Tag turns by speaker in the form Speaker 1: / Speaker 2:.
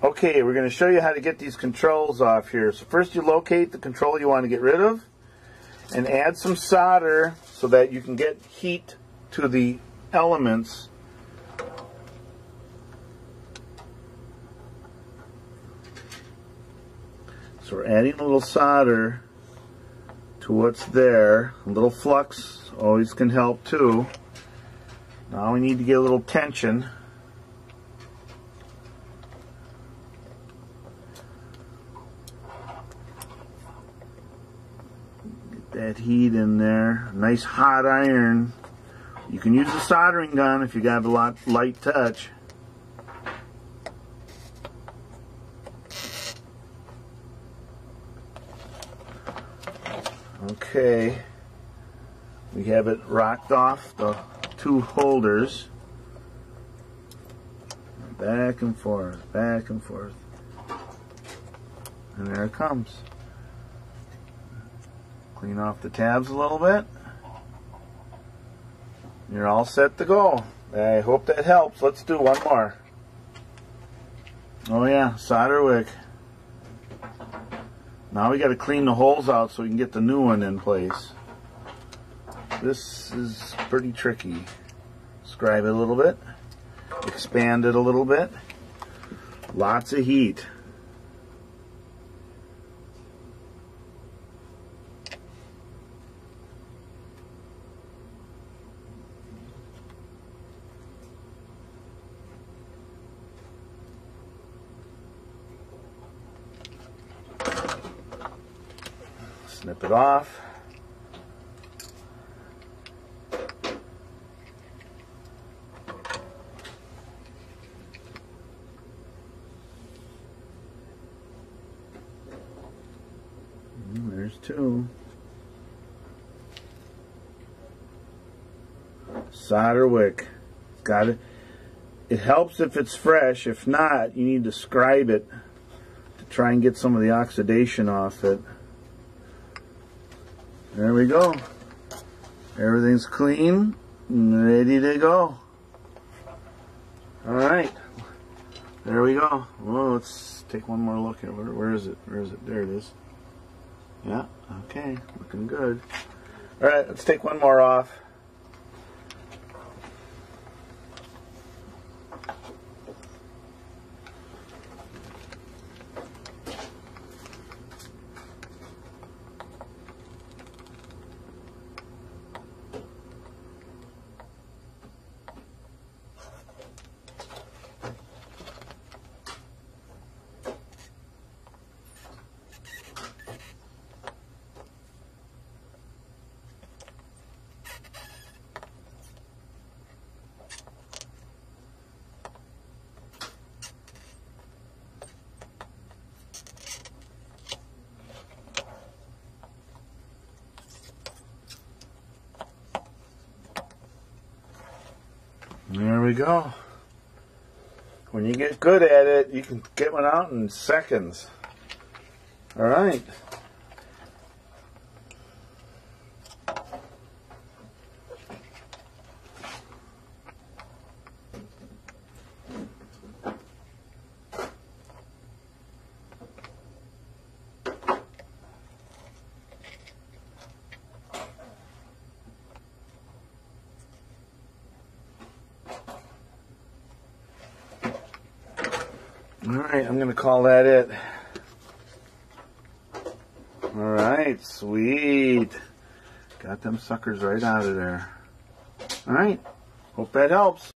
Speaker 1: Okay, we're going to show you how to get these controls off here. So first you locate the control you want to get rid of and add some solder so that you can get heat to the elements. So we're adding a little solder to what's there. A little flux always can help too. Now we need to get a little tension. That heat in there. Nice hot iron. You can use a soldering gun if you got a lot light touch. Okay. We have it rocked off the two holders. Back and forth, back and forth. And there it comes. Clean off the tabs a little bit. You're all set to go. I hope that helps. Let's do one more. Oh yeah, solder wick. Now we got to clean the holes out so we can get the new one in place. This is pretty tricky. Scribe it a little bit. Expand it a little bit. Lots of heat. Snip it off. Mm, There's two. Solder wick. Got it. It helps if it's fresh. If not, you need to scribe it to try and get some of the oxidation off it. There we go. Everything's clean and ready to go. All right. There we go. Well, let's take one more look at where, where is it? Where is it? There it is. Yeah, okay, looking good. All right, let's take one more off. There we go. When you get good at it, you can get one out in seconds. All right. All right, I'm going to call that it. All right, sweet. Got them suckers right out of there. All right, hope that helps.